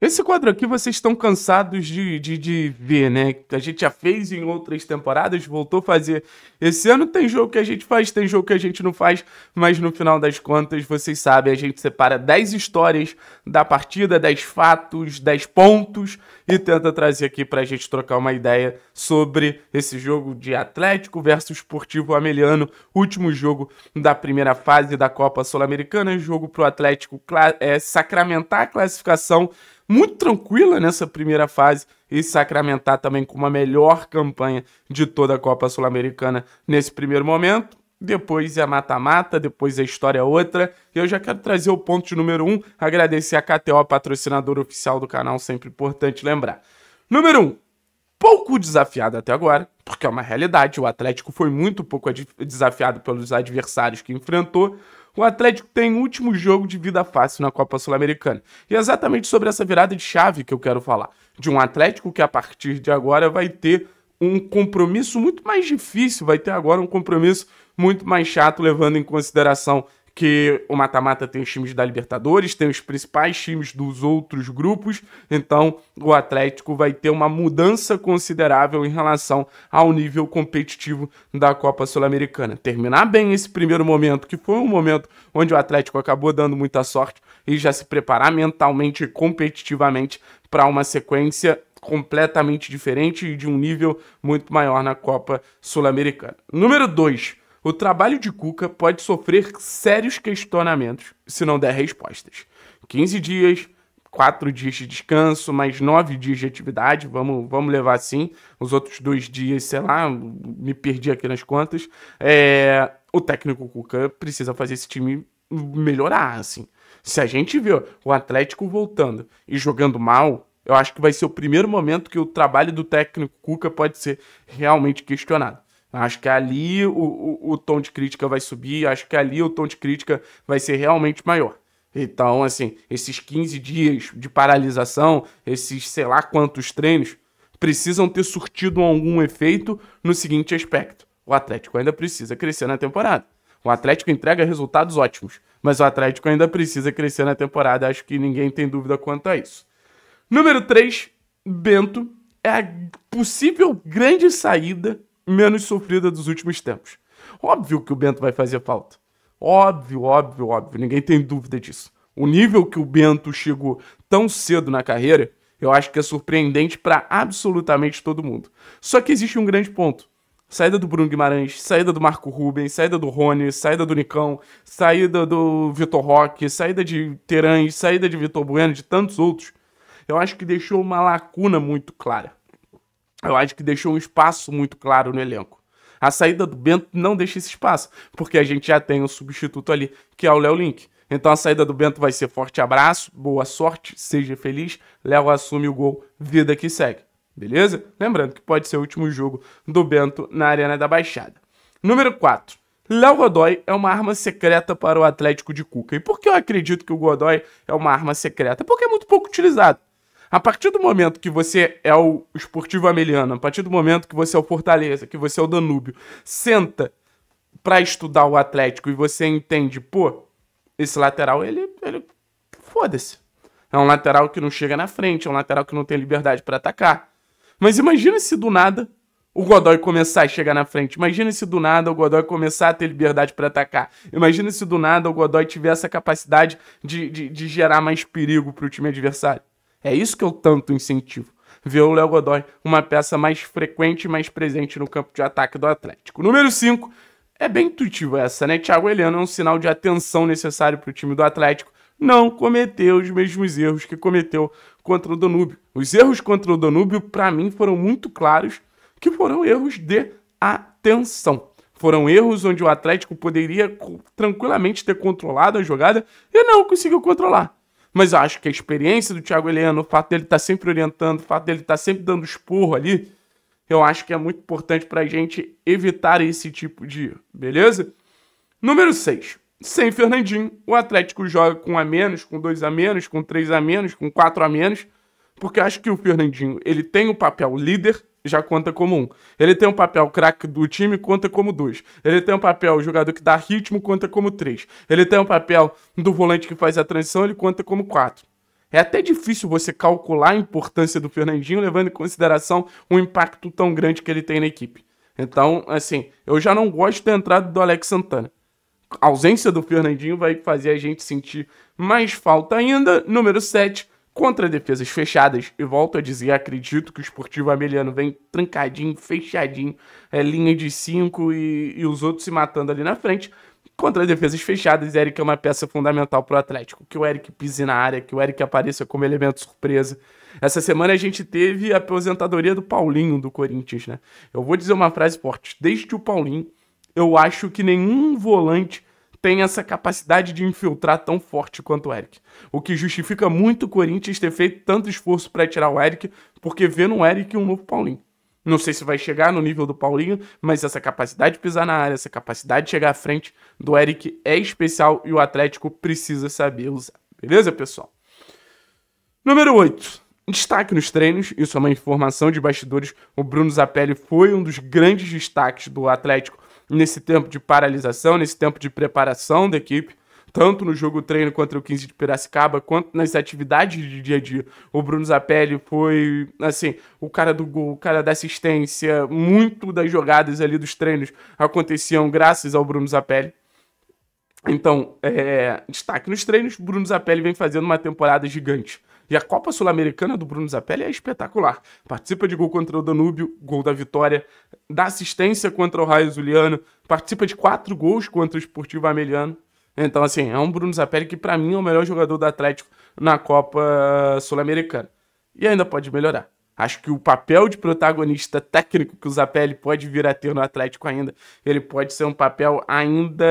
Esse quadro aqui vocês estão cansados de, de, de ver, né? A gente já fez em outras temporadas, voltou a fazer. Esse ano tem jogo que a gente faz, tem jogo que a gente não faz, mas no final das contas, vocês sabem, a gente separa 10 histórias da partida, 10 fatos, 10 pontos e tenta trazer aqui pra gente trocar uma ideia sobre esse jogo de Atlético versus Esportivo Ameliano, último jogo da primeira fase da Copa Sul-Americana, jogo pro Atlético é, sacramentar a classificação muito tranquila nessa primeira fase e sacramentar também com uma melhor campanha de toda a Copa Sul-Americana nesse primeiro momento. Depois é mata-mata, depois a história é outra. E eu já quero trazer o ponto de número um, agradecer a KTO, patrocinador oficial do canal, sempre importante lembrar. Número um, pouco desafiado até agora, porque é uma realidade. O Atlético foi muito pouco desafiado pelos adversários que enfrentou o Atlético tem último jogo de vida fácil na Copa Sul-Americana. E é exatamente sobre essa virada de chave que eu quero falar. De um Atlético que a partir de agora vai ter um compromisso muito mais difícil, vai ter agora um compromisso muito mais chato, levando em consideração que o mata-mata tem os times da Libertadores, tem os principais times dos outros grupos, então o Atlético vai ter uma mudança considerável em relação ao nível competitivo da Copa Sul-Americana. Terminar bem esse primeiro momento, que foi um momento onde o Atlético acabou dando muita sorte, e já se preparar mentalmente e competitivamente para uma sequência completamente diferente e de um nível muito maior na Copa Sul-Americana. Número 2 o trabalho de Cuca pode sofrer sérios questionamentos se não der respostas. 15 dias, 4 dias de descanso, mais 9 dias de atividade, vamos, vamos levar assim. Os outros dois dias, sei lá, me perdi aqui nas contas. É, o técnico Cuca precisa fazer esse time melhorar, assim. Se a gente vê o Atlético voltando e jogando mal, eu acho que vai ser o primeiro momento que o trabalho do técnico Cuca pode ser realmente questionado. Acho que ali o, o, o, tom de crítica vai subir, acho que ali o tom de crítica vai ser realmente maior. Então, assim, esses 15 dias de paralisação, esses sei lá quantos treinos, precisam ter surtido algum efeito no seguinte aspecto: o Atlético ainda precisa crescer na temporada. O Atlético entrega resultados ótimos, mas o Atlético ainda precisa crescer na temporada. Acho que ninguém tem dúvida quanto a isso. Número 3, Bento é a possível grande saída menos sofrida dos últimos tempos. Óbvio que o Bento vai fazer falta. Óbvio, óbvio, óbvio. Ninguém tem dúvida disso. O nível que o Bento chegou tão cedo na carreira, eu acho que é surpreendente para absolutamente todo mundo. Só que existe um grande ponto. Saída do Bruno Guimarães, saída do Marco Rubens, saída do Rony, saída do Nicão, saída do Vitor Roque, saída de Terães, saída de Vitor Bueno, de tantos outros. Eu acho que deixou uma lacuna muito clara eu acho que deixou um espaço muito claro no elenco. A saída do Bento não deixa esse espaço, porque a gente já tem um substituto ali, que é o Léo Link. Então a saída do Bento vai ser forte abraço, boa sorte, seja feliz. Léo assume o gol, vida que segue. Beleza? Lembrando que pode ser o último jogo do Bento na Arena da Baixada. Número 4. Léo Godoy é uma arma secreta para o Atlético de Cuca. E por que eu acredito que o Godoy é uma arma secreta? Porque é muito pouco utilizado. A partir do momento que você é o esportivo ameliano, a partir do momento que você é o Fortaleza, que você é o Danúbio, senta para estudar o Atlético e você entende, pô, esse lateral, ele, ele foda-se. É um lateral que não chega na frente, é um lateral que não tem liberdade para atacar. Mas imagina se do nada o Godoy começar a chegar na frente. Imagina se do nada o Godoy começar a ter liberdade para atacar. Imagina se do nada o Godoy tiver essa capacidade de, de, de gerar mais perigo para o time adversário. É isso que eu tanto incentivo. Ver o Léo Godoy uma peça mais frequente e mais presente no campo de ataque do Atlético. Número 5. É bem intuitivo essa, né? Thiago Heleno é um sinal de atenção necessário para o time do Atlético não cometer os mesmos erros que cometeu contra o Danúbio. Os erros contra o Danúbio, para mim, foram muito claros que foram erros de atenção. Foram erros onde o Atlético poderia tranquilamente ter controlado a jogada e não conseguiu controlar. Mas eu acho que a experiência do Thiago Heleno, o fato dele estar tá sempre orientando, o fato dele estar tá sempre dando esporro ali, eu acho que é muito importante para a gente evitar esse tipo de beleza? Número 6. Sem Fernandinho, o Atlético joga com a menos, com dois a menos, com três a menos, com quatro a menos, porque acho que o Fernandinho ele tem o papel líder, já conta como um. Ele tem um papel craque do time, conta como dois. Ele tem um papel jogador que dá ritmo, conta como três. Ele tem um papel do volante que faz a transição, ele conta como quatro. É até difícil você calcular a importância do Fernandinho, levando em consideração o impacto tão grande que ele tem na equipe. Então, assim, eu já não gosto da entrada do Alex Santana. A ausência do Fernandinho vai fazer a gente sentir mais falta ainda. Número 7, contra defesas fechadas. E volto a dizer, acredito que o esportivo ameliano vem trancadinho, fechadinho, é linha de 5 e, e os outros se matando ali na frente. Contra defesas fechadas, Eric é uma peça fundamental para o Atlético. Que o Eric pise na área, que o Eric apareça como elemento surpresa. Essa semana a gente teve a aposentadoria do Paulinho do Corinthians, né? Eu vou dizer uma frase forte. Desde o Paulinho, eu acho que nenhum volante tem essa capacidade de infiltrar tão forte quanto o Eric. O que justifica muito o Corinthians ter feito tanto esforço para tirar o Eric, porque vê no Eric um novo Paulinho. Não sei se vai chegar no nível do Paulinho, mas essa capacidade de pisar na área, essa capacidade de chegar à frente do Eric é especial e o Atlético precisa saber usar. Beleza, pessoal? Número 8. Destaque nos treinos, isso é uma informação de bastidores. O Bruno Zapelli foi um dos grandes destaques do Atlético nesse tempo de paralisação, nesse tempo de preparação da equipe tanto no jogo treino contra o 15 de Piracicaba, quanto nas atividades de dia a dia. O Bruno Zapelli foi, assim, o cara do gol, o cara da assistência, muito das jogadas ali dos treinos aconteciam graças ao Bruno Zapelli. Então, é, destaque nos treinos, Bruno Zapelli vem fazendo uma temporada gigante. E a Copa Sul-Americana do Bruno Zapelli é espetacular. Participa de gol contra o Danúbio, gol da vitória, dá assistência contra o Raio Zuliano, participa de quatro gols contra o Esportivo Ameliano. Então, assim, é um Bruno Zapelli que, para mim, é o melhor jogador do Atlético na Copa Sul-Americana. E ainda pode melhorar. Acho que o papel de protagonista técnico que o Zapelli pode vir a ter no Atlético ainda, ele pode ser um papel ainda,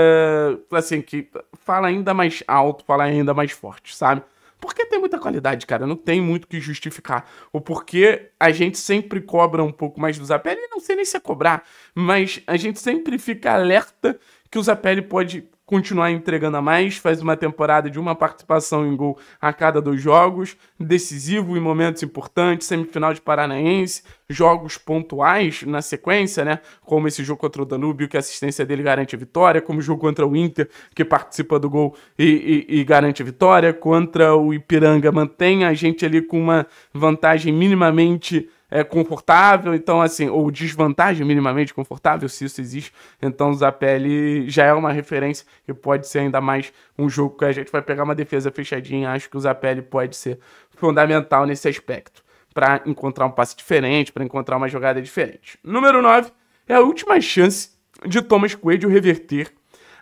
assim, que fala ainda mais alto, fala ainda mais forte, sabe? Porque tem muita qualidade, cara. Não tem muito que justificar. O porquê a gente sempre cobra um pouco mais do Zapelli. Não sei nem se é cobrar, mas a gente sempre fica alerta que o Zapelli pode continuar entregando a mais, faz uma temporada de uma participação em gol a cada dois jogos, decisivo em momentos importantes, semifinal de Paranaense, jogos pontuais na sequência, né? Como esse jogo contra o Danúbio, que a assistência dele garante a vitória, como o jogo contra o Inter, que participa do gol e, e, e garante a vitória, contra o Ipiranga, mantém a gente ali com uma vantagem minimamente é, confortável, então assim, ou desvantagem minimamente confortável, se isso existe, então Zapelli já é uma referência e pode ser ainda mais um jogo que a gente vai pegar uma defesa fechadinha, acho que o Zapelli pode ser fundamental nesse aspecto, para encontrar um passe diferente, para encontrar uma jogada diferente. Número 9 é a última chance de Thomas Coelho reverter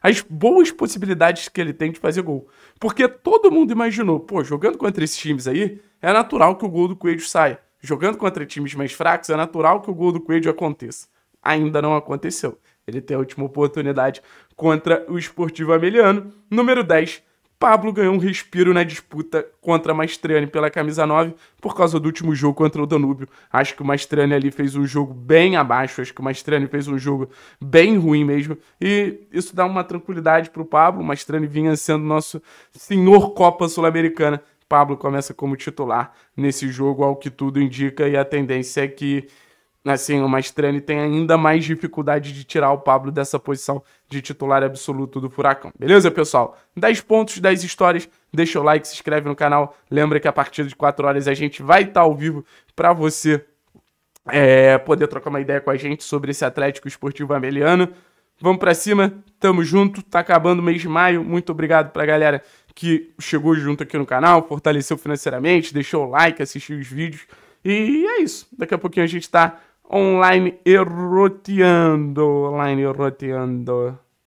as boas possibilidades que ele tem de fazer gol. Porque todo mundo imaginou, pô, jogando contra esses times aí, é natural que o gol do Coelho saia jogando contra times mais fracos, é natural que o gol do Coelho aconteça. Ainda não aconteceu. Ele tem a última oportunidade contra o Esportivo Ameliano. Número 10. Pablo ganhou um respiro na disputa contra Mastriani pela camisa 9 por causa do último jogo contra o Danúbio. Acho que o Mastriani ali fez um jogo bem abaixo, acho que o Mastriani fez um jogo bem ruim mesmo. E isso dá uma tranquilidade para o Pablo. O Mastriani vinha sendo nosso senhor Copa Sul-Americana Pablo começa como titular nesse jogo, ao que tudo indica, e a tendência é que assim, o Mastrani tem ainda mais dificuldade de tirar o Pablo dessa posição de titular absoluto do Furacão. Beleza, pessoal? 10 pontos, 10 histórias. Deixa o like, se inscreve no canal. Lembra que a partir de 4 horas a gente vai estar ao vivo para você é, poder trocar uma ideia com a gente sobre esse Atlético Esportivo Ameliano. Vamos para cima, tamo junto, tá acabando o mês de maio. Muito obrigado pra galera que chegou junto aqui no canal, fortaleceu financeiramente, deixou o like, assistiu os vídeos. E é isso. Daqui a pouquinho a gente tá online erroteando. Online erroteando.